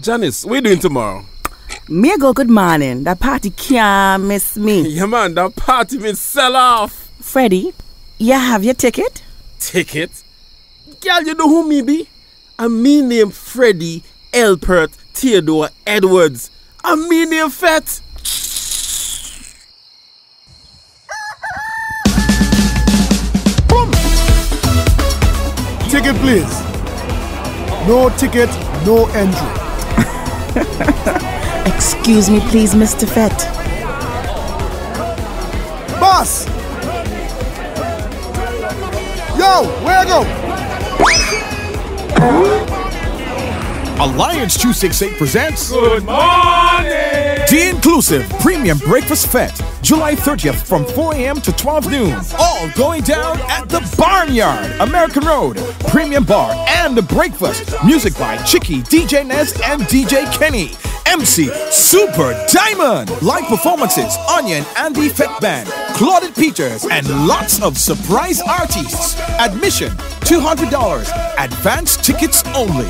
Janice, what are you doing tomorrow? Me go good morning. That party can't miss me. Yeah, man, that party will sell off. Freddie, you have your ticket? Ticket? Girl, you know who me be? I'm me name Freddie Elpert Theodore Edwards. I'm me name Fett. Ticket, please. No ticket, no entry. Excuse me, please, Mr. Fett. Boss! Yo, where I go? Alliance 268 presents Good morning! D'Inclusive Premium Breakfast Fete, July 30th from 4 a.m. to 12 noon. All going down at the Barnyard, American Road, Premium Bar, and the Breakfast. Music by Chickkie, DJ Nez, and DJ Kenny. MC Supa Dymond. Live performances Onyan and the Fett Band, Claudette Peters, and lots of surprise artists. Admission $200. Advance tickets only.